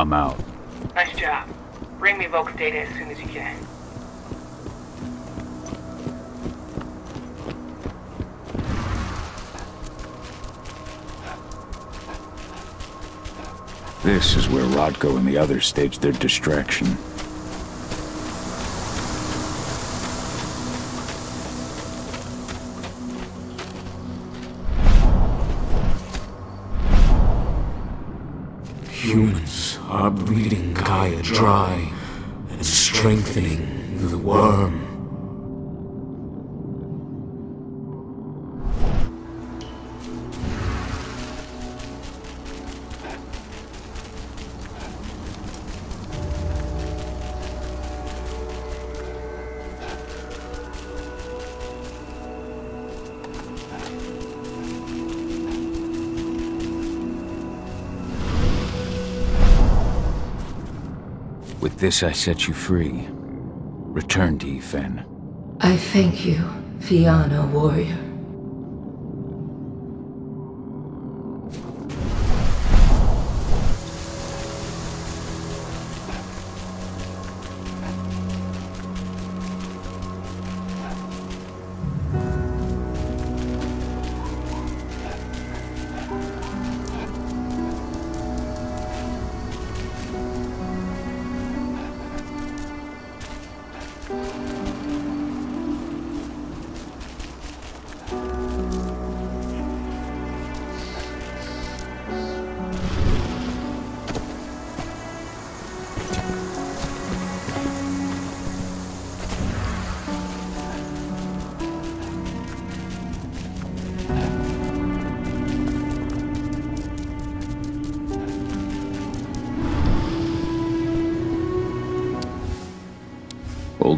I'm out. Nice job. Bring me Volk's data as soon as you can. This is where Rodko and the others staged their distraction. Dry and strengthening the worm. This, I set you free. Return to Yifen. I thank you, Fianna warrior.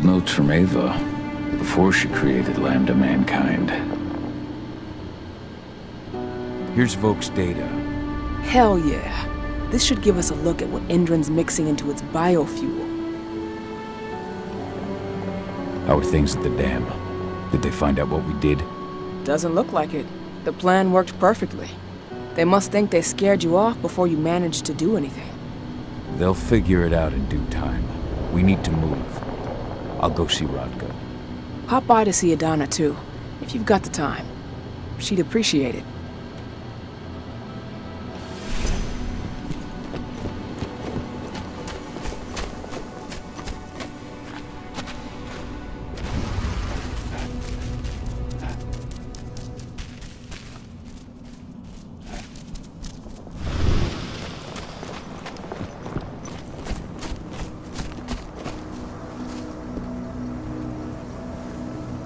Old notes from Ava, before she created Lambda Mankind. Here's Volk's data. Hell yeah. This should give us a look at what Endron's mixing into its biofuel. How are things at the dam? Did they find out what we did? Doesn't look like it. The plan worked perfectly. They must think they scared you off before you managed to do anything. They'll figure it out in due time. We need to move. I'll go see Rodko. Hop by to see Adana too, if you've got the time. She'd appreciate it.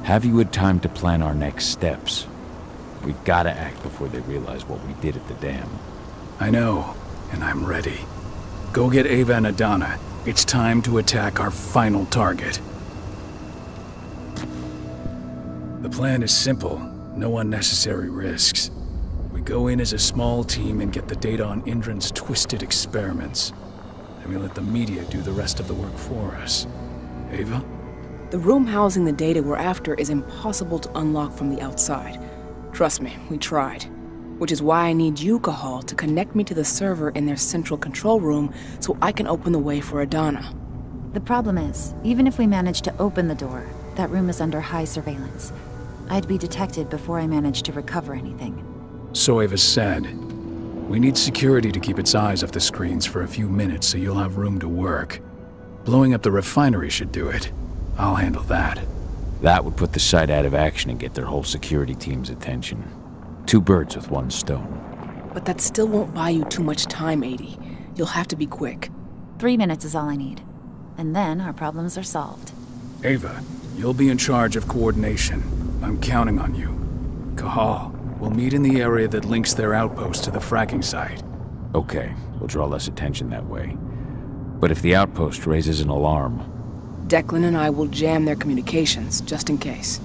Have you had time to plan our next steps? We've got to act before they realize what we did at the dam. I know, and I'm ready. Go get Ava and Adana. It's time to attack our final target. The plan is simple. No unnecessary risks. We go in as a small team and get the data on Endron's twisted experiments. Then we let the media do the rest of the work for us. Ava? The room housing the data we're after is impossible to unlock from the outside. Trust me, we tried. Which is why I need you, Cahal, to connect me to the server in their central control room so I can open the way for Adana. The problem is, even if we manage to open the door, that room is under high surveillance. I'd be detected before I manage to recover anything. So Ava said. We need security to keep its eyes off the screens for a few minutes so you'll have room to work. Blowing up the refinery should do it. I'll handle that. That would put the site out of action and get their whole security team's attention. Two birds with one stone. But that still won't buy you too much time, 80. You'll have to be quick. Three minutes is all I need. And then our problems are solved. Ava, you'll be in charge of coordination. I'm counting on you. Cahal, we'll meet in the area that links their outpost to the fracking site. Okay, we'll draw less attention that way. But if the outpost raises an alarm, Declan and I will jam their communications, just in case.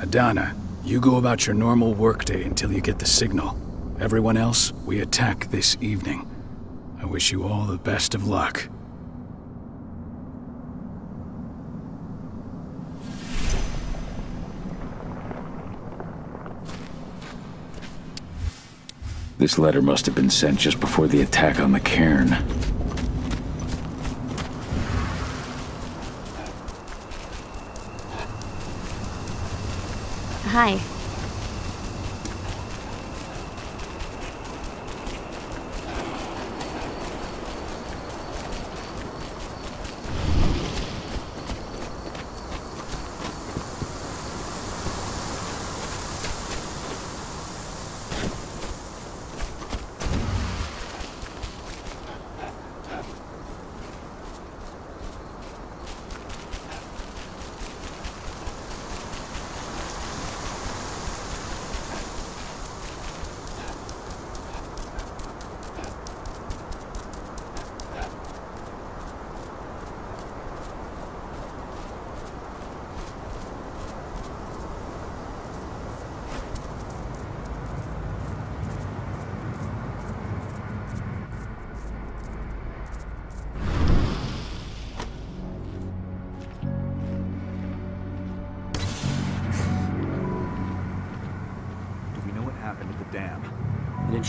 Adana, you go about your normal workday until you get the signal. Everyone else, we attack this evening. I wish you all the best of luck. this letter must have been sent just before the attack on the cairn. Hi.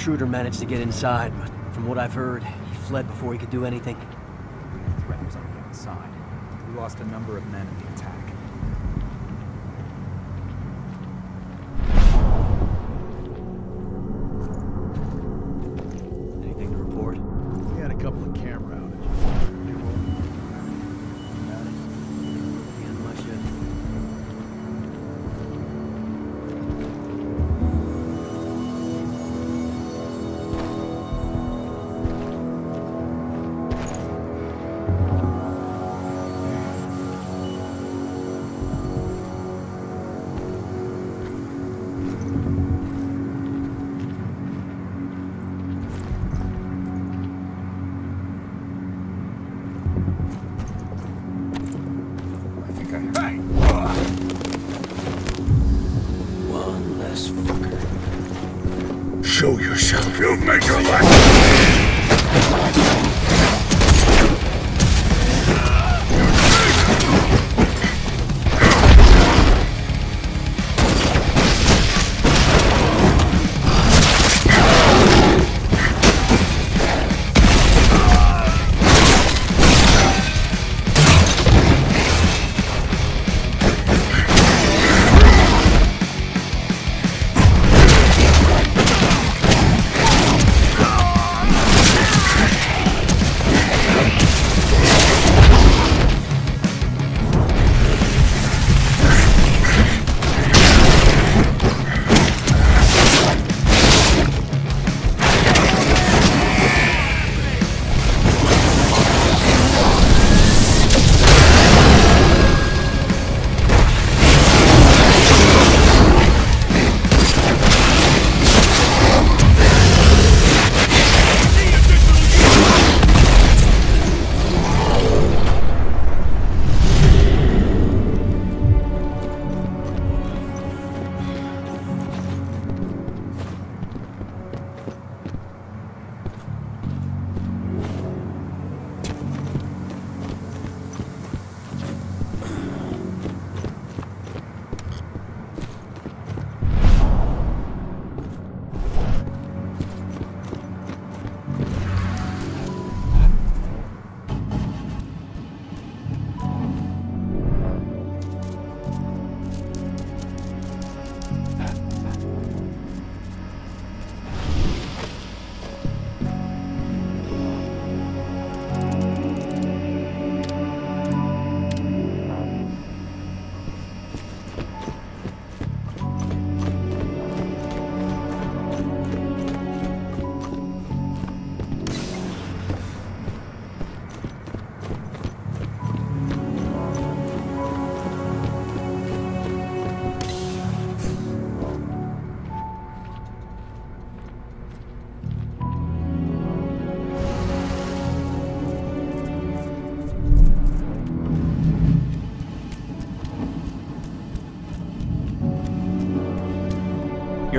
Intruder managed to get inside, but from what I've heard, he fled before he could do anything. The threat was on the outside. We lost a number of men in the attack.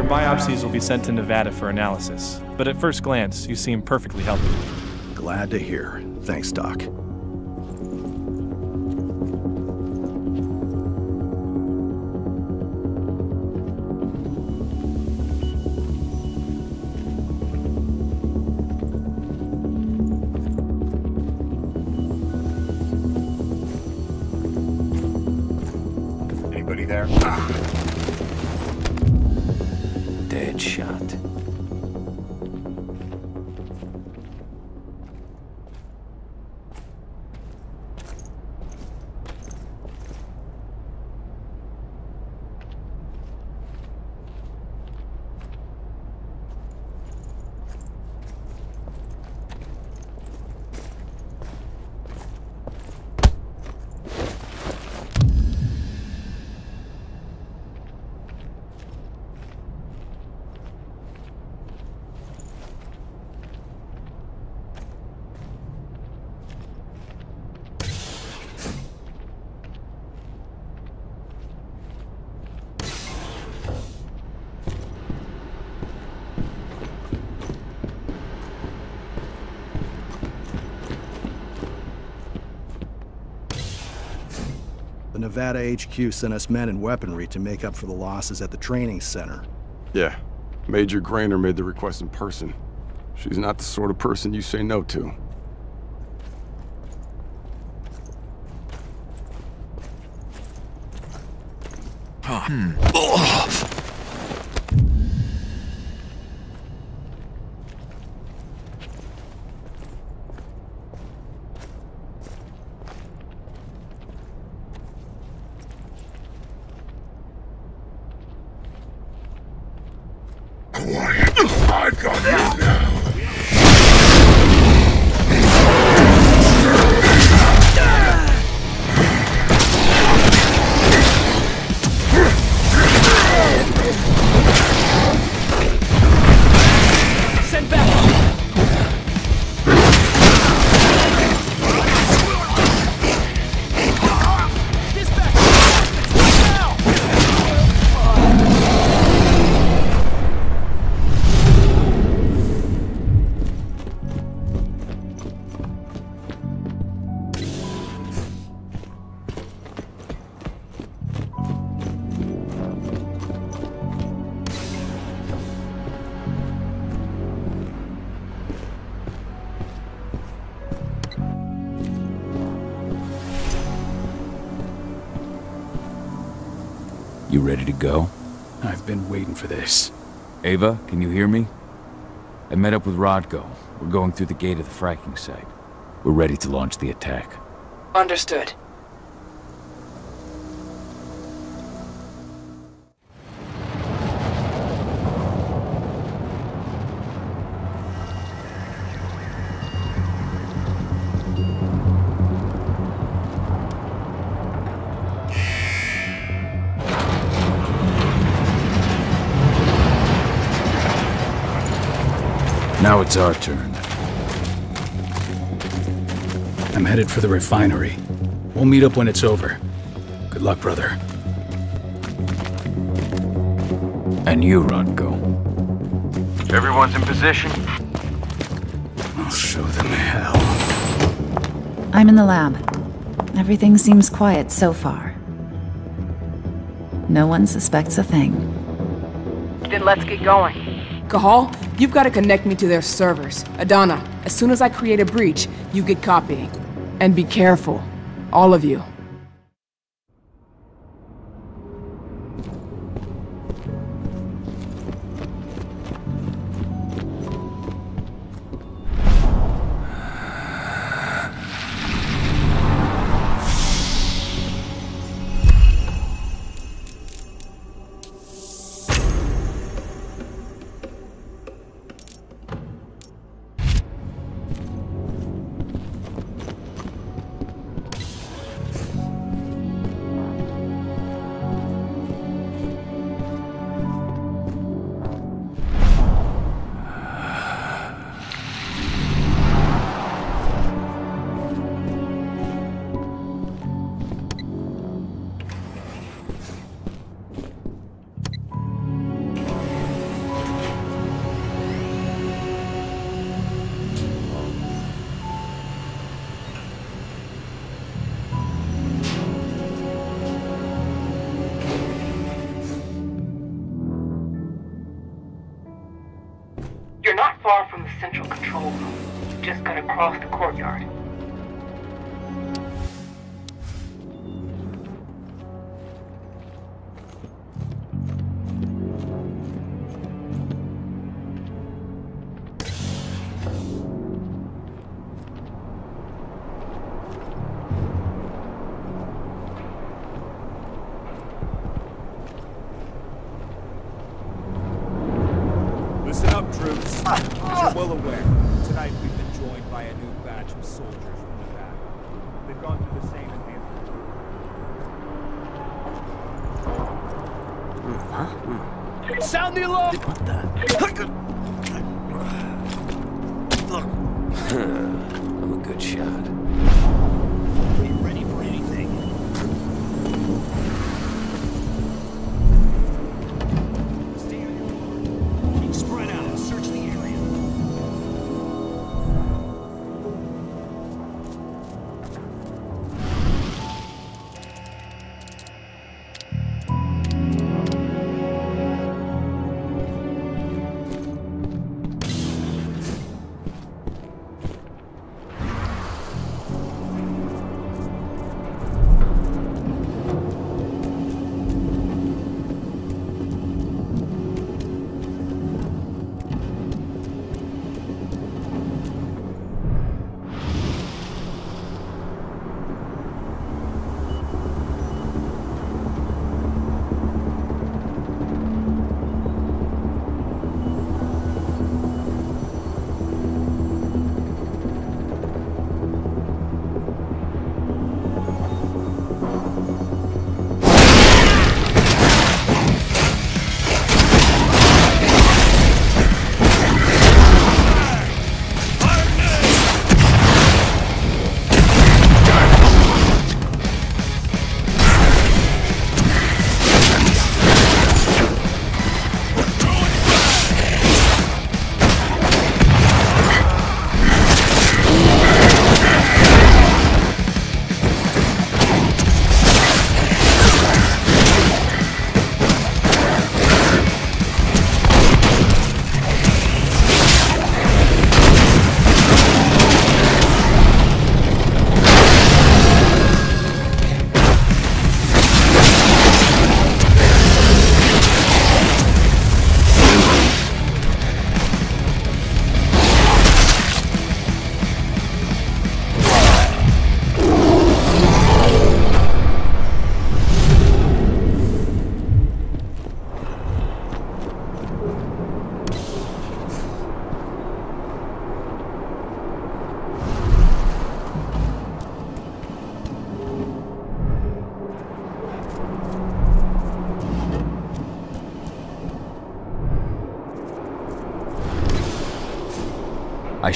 Your biopsies will be sent to Nevada for analysis, but at first glance, you seem perfectly healthy. Glad to hear. Thanks, Doc. The Nevada HQ sent us men and weaponry to make up for the losses at the training center. Yeah. Major Grainer made the request in person. She's not the sort of person you say no to. I've hmm. For this. Ava, can you hear me? I met up with Rodko. We're going through the gate of the fracking site. We're ready to launch the attack. Understood. It's our turn. I'm headed for the refinery. We'll meet up when it's over. Good luck, brother. And you, Rodko. Everyone's in position. I'll show them hell. I'm in the lab. Everything seems quiet so far. No one suspects a thing. Then let's get going. Cahal, you've got to connect me to their servers. Adana, as soon as I create a breach, you get copying. And be careful. All of you. Just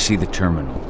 see the terminal.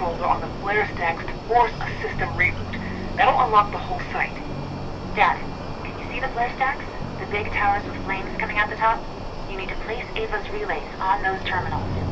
on the flare stacks to force a system reboot. That'll unlock the whole site. Dad, can you see the flare stacks? The big towers with flames coming out the top? You need to place Ava's relays on those terminals.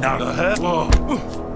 Now uh-huh. the heck?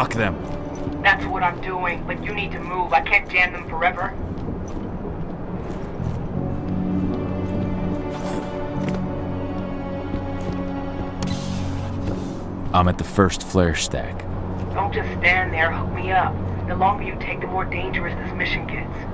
Block them. That's what I'm doing, but you need to move. I can't jam them forever. I'm at the first flare stack. Don't just stand there, hook me up. The longer you take, the more dangerous this mission gets.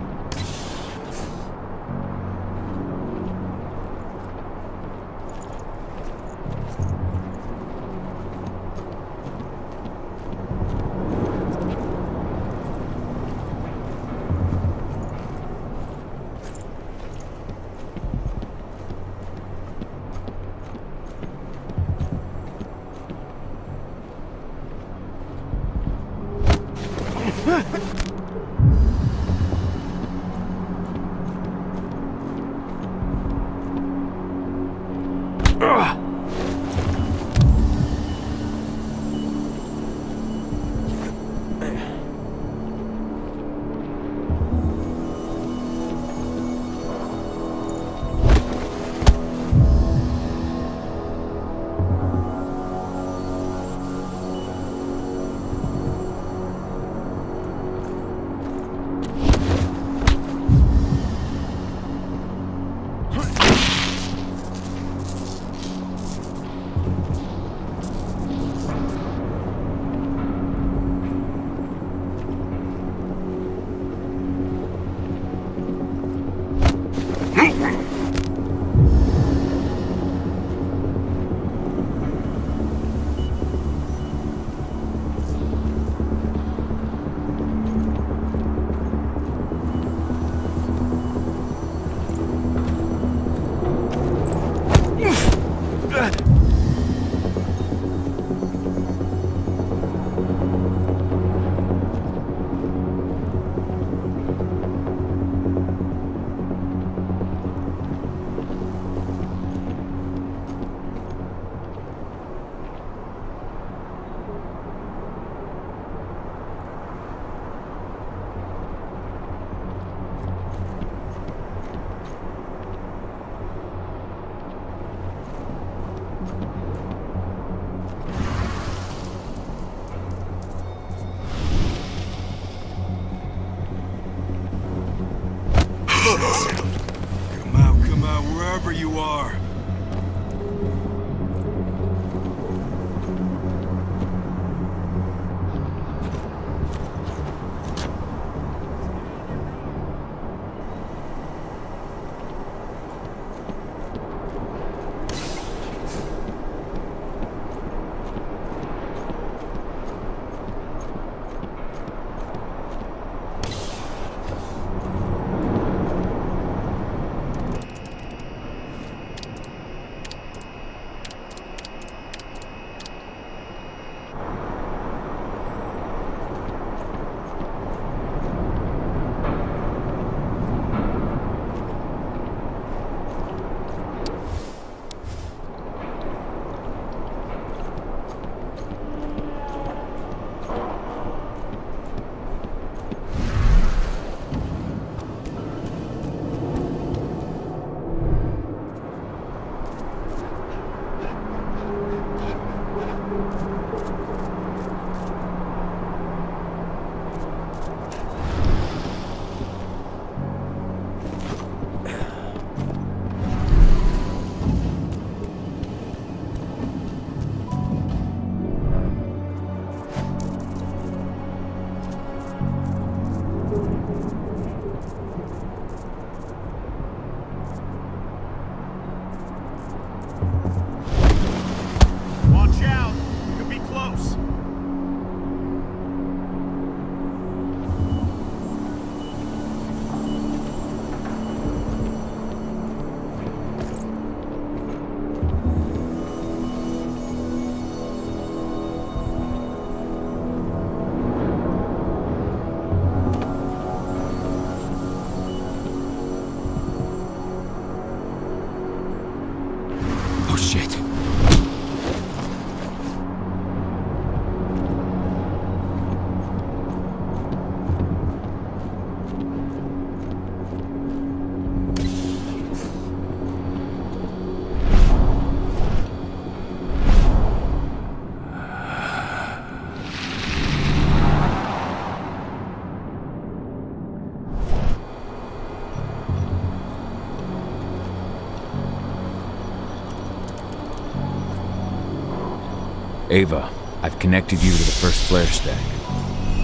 Ava, I've connected you to the first flare stack.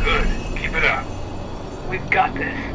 Good. Keep it up. We've got this.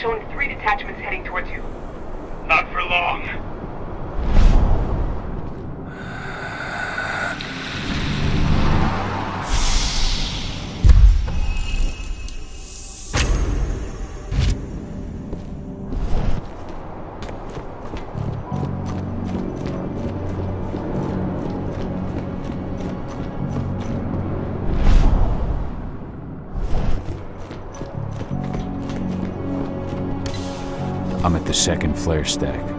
Showing three detachments heading towards you. Not for long. Second flare stack.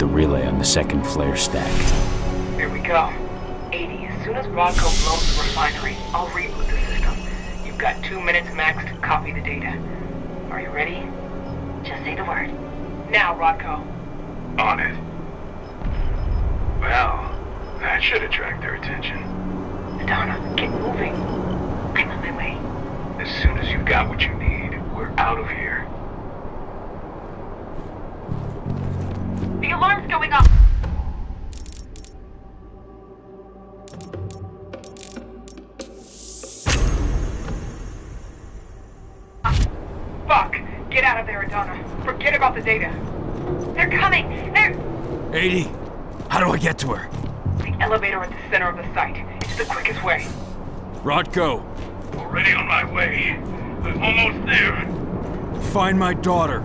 The relay on the second flare stack. Here we go. 80. As soon as Rodko blows the refinery, I'll reboot the system. You've got two minutes max to copy the data. Are you ready? Just say the word. Now, Rodko. On it. Well, that should attract their attention. Donna, get moving. I'm on my way. As soon as you've got what you need, we're out of here. Alarm's going off. Fuck! Get out of there, Adana. Forget about the data. They're coming. They're 80! How do I get to her? The elevator at the center of the site. It's the quickest way. Rodko, Already on my way. I'm almost there. find my daughter.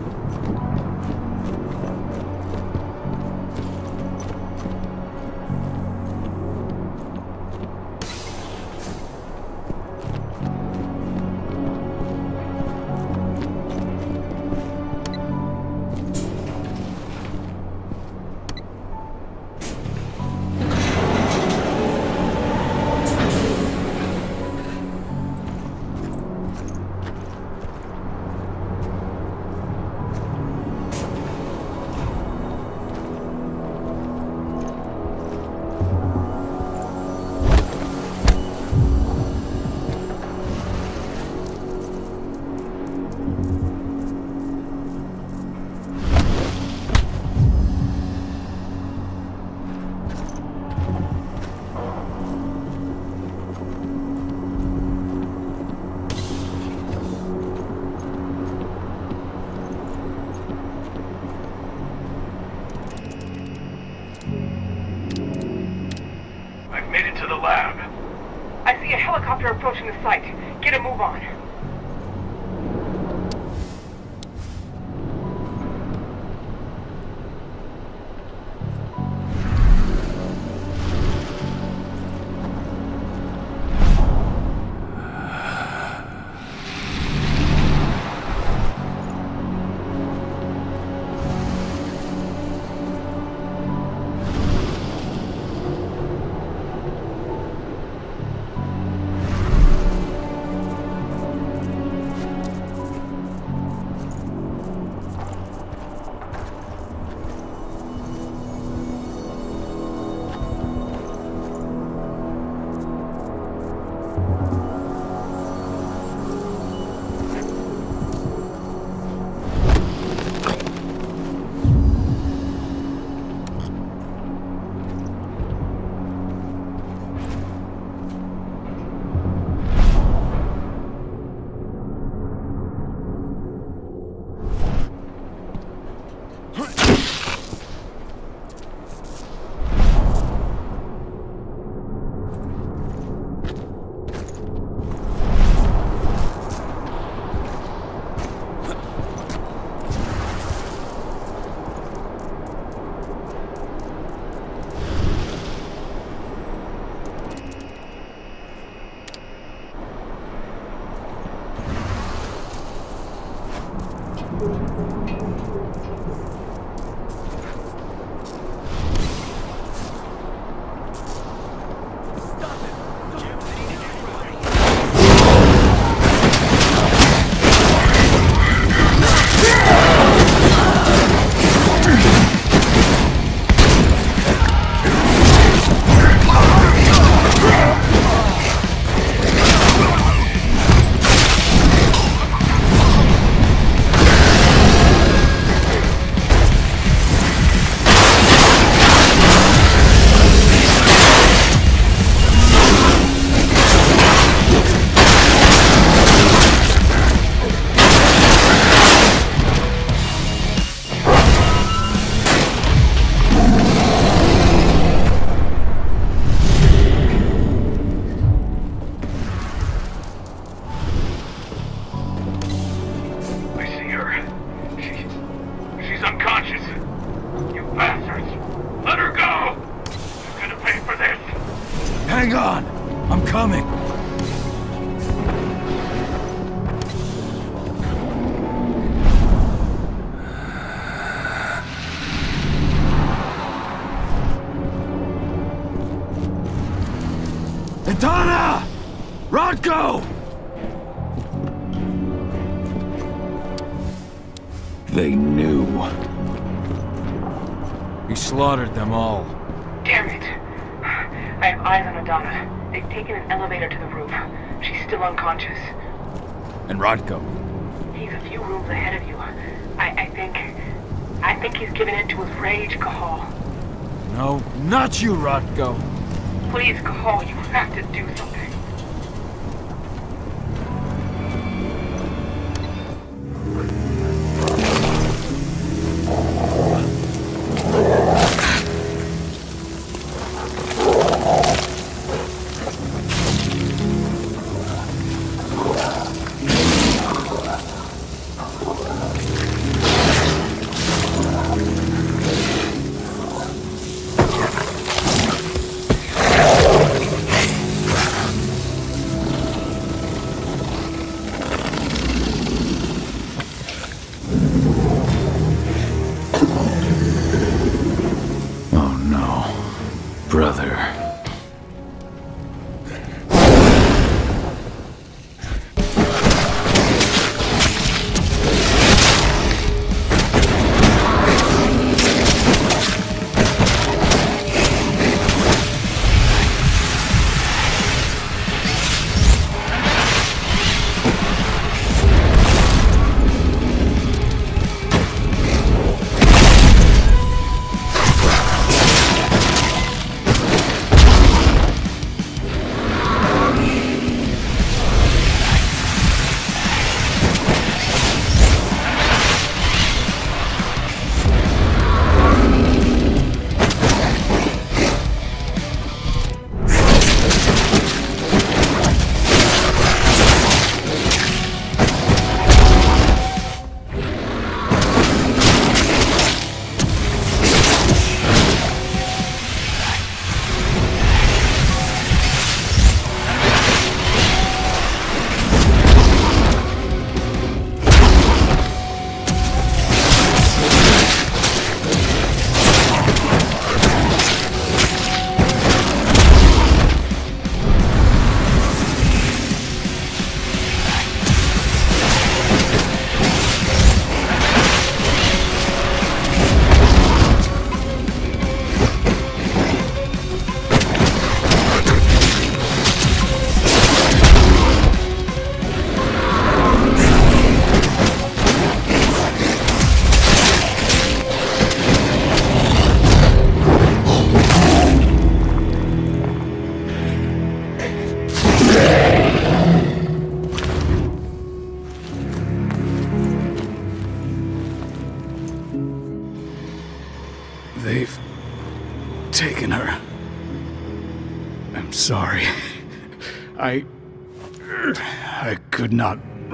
You, Rodko.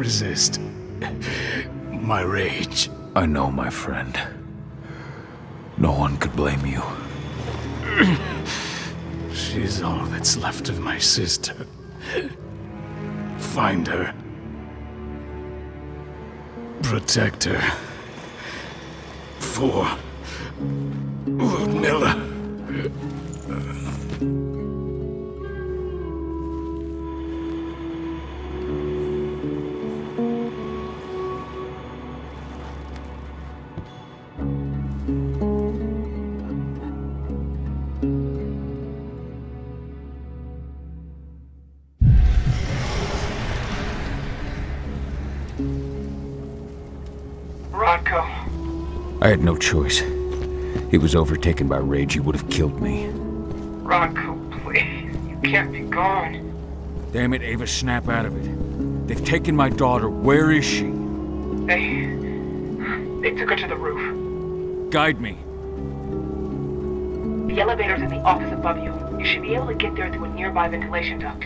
Resist. My rage. I know, my friend. No one could blame you. She's all that's left of my sister. Find her. Protect her. For Ludmilla. Had no choice. He was overtaken by rage. He would have killed me. Rodko, please. You can't be gone. Damn it, Ava, snap out of it. They've taken my daughter. Where is she? They... They took her to the roof. Guide me. The elevator's in the office above you. You should be able to get there through a nearby ventilation duct.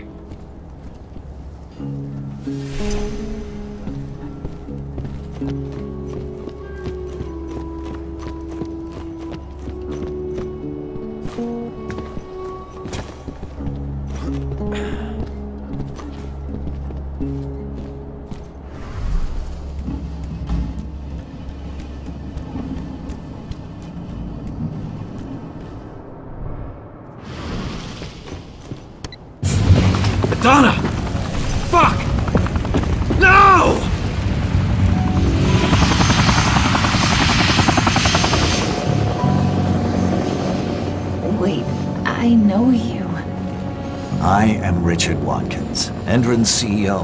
Richard Watkins, Endron's CEO.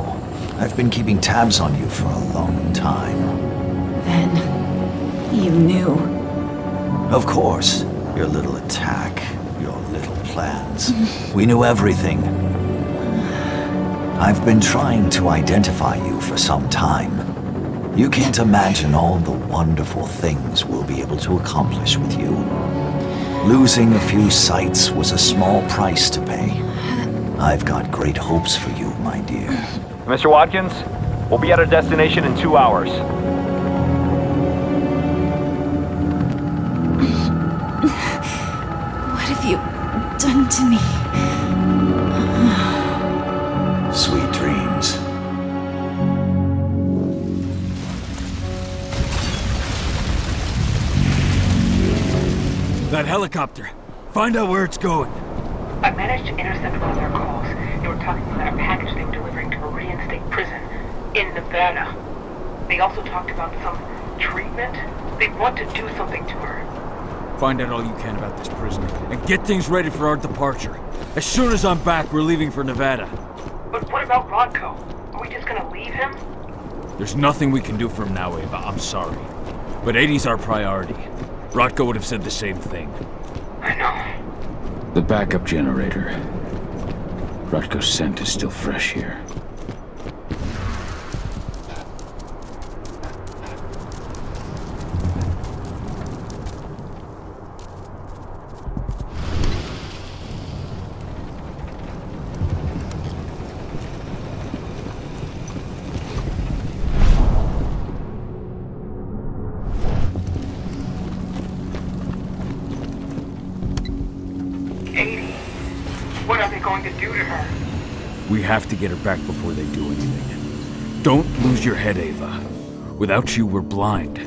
I've been keeping tabs on you for a long time. Then, you knew. Of course, your little attack, your little plans. we knew everything. I've been trying to identify you for some time. You can't imagine all the wonderful things we'll be able to accomplish with you. Losing a few sites was a small price to pay. I've got great hopes for you, my dear. Mr. Watkins, we'll be at our destination in two hours. What have you done to me? Sweet dreams. That helicopter. Find out where it's going. I managed to intercept one of their calls. They were talking about a package they were delivering to Meridian State Prison in Nevada. They also talked about some treatment. They want to do something to her. Find out all you can about this prisoner and get things ready for our departure. As soon as I'm back, we're leaving for Nevada. But what about Rodko? Are we just gonna leave him? There's nothing we can do for him now, Ava. I'm sorry. But 80's our priority. Rodko would have said the same thing. I know. The backup generator. Rodko's scent is still fresh here. Eighty. What are they going to do to her? We have to get her back before they do anything. Don't lose your head, Ava. Without you, we're blind.